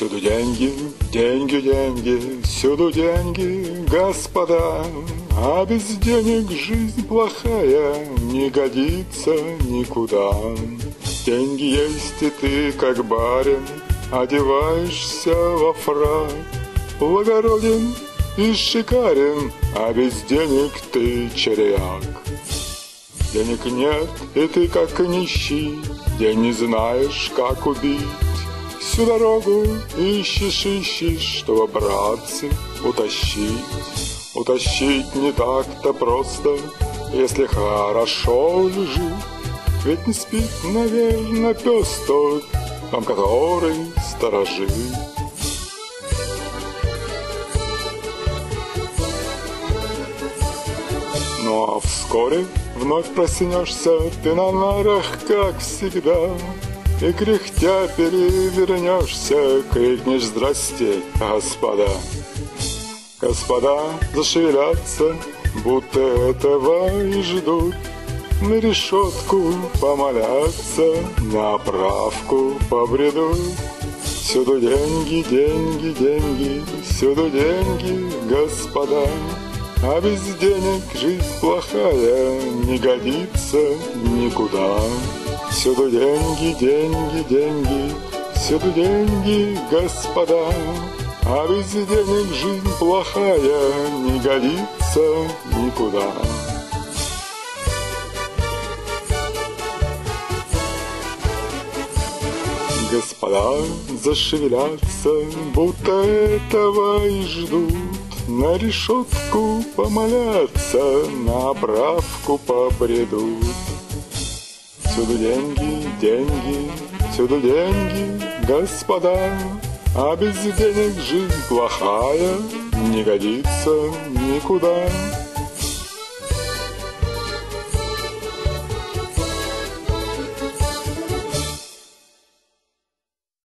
Всюду деньги, деньги, деньги, всюду деньги, господа. А без денег жизнь плохая не годится никуда. Деньги есть и ты, как барин, одеваешься во фрак. Благороден и шикарен, а без денег ты черяк. Денег нет, и ты как нищий, день не знаешь, как убить. Всю дорогу ищешь, ищешь, чтобы, братцы, утащить. Утащить не так-то просто, если хорошо лежит. Ведь не спит, наверное, пес тот, там который сторожит. Ну а вскоре вновь проснешься ты на нарах, как всегда, И кряхтя перевернешься, крикнешь «Здрасте, господа!» Господа зашевелятся, будто этого и ждут, На решетку помолятся, на правку побредут. Всюду деньги, деньги, деньги, всюду деньги, господа. А без денег жизнь плохая не годится никуда. Всюду деньги, деньги, деньги, всюду деньги, господа. А без денег жизнь плохая не годится никуда. Господа зашевелятся, будто этого и ждут. На решетку помолятся, на правку побредут. Всюду деньги, деньги, всюду деньги, господа, А без денег жизнь плохая не годится никуда.